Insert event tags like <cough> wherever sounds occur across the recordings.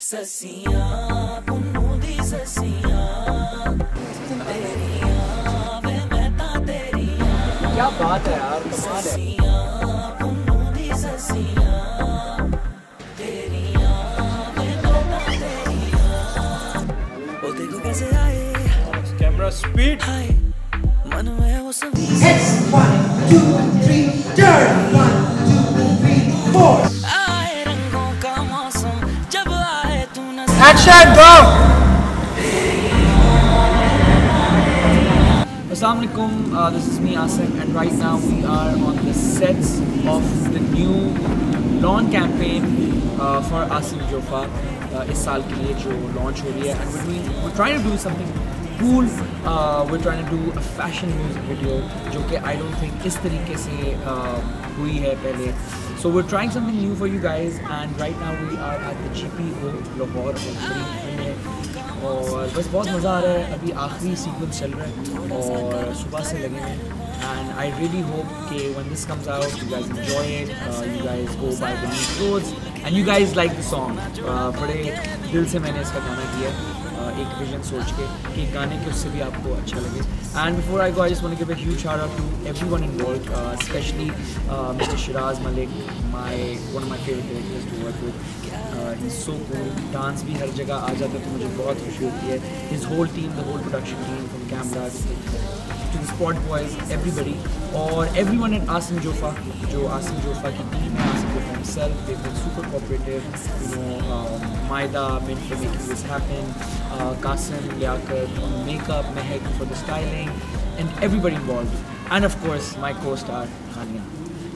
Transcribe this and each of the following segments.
ससिया क्या बात है यार कमाल है। पुन्नू दी ससिया। तेरिया वे महता तेरिया। ओ देखो कैसे आए। कैमरा स्पीड हाय मन में वो सब तू न action go Assalamualaikum, uh, this is me Asim and right now we are on the sets of the new launch campaign uh, for Asim Jofa uh, इस साल के लिए जो launch हो रही है and we're, doing, we're trying to do something uh, we're trying to do a fashion music video जो कि I don't think इस तरीके से uh, हुई है पहले so we're trying something new for you guys and right now we are at the GPO Lahore और बड़ी ठंड है और बस बहुत मज़ा आ रहा है अभी आखिरी सीक्वेंस चल रहा है और सुबह से लगे हैं एंड आई रियली होप कि one this comes out you guys enjoy it you guys go by the new clothes and you guys like the song बड़े दिल से मैंने इसका गाना किया uh, एक विजन सोच के कि गाने के उससे भी आपको अच्छा लगे। And before I go I just want to give a huge shout out to everyone involved specially mister Shiraz Malik my one of favourite directors to work with he so cool dance भी हर जगह आ जाता है तो मुझे बहुत खुशी होती है। His whole team the whole production team from camera to spot boys everybody और every one at Asim Jofa जो आसिम जोफा की टीम है Asim Jofa been super cooperative you know um, Maida meant for making this happen uh, Qasim Liaquat makeup Mehek for the styling and everybody involved and of course my co-star Khania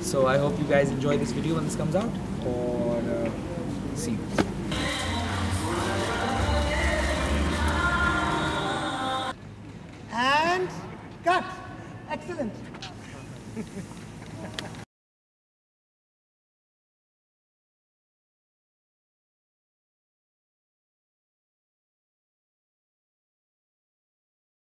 so I hope you guys enjoy this video when this comes out or uh, see you And cut. Excellent. <laughs>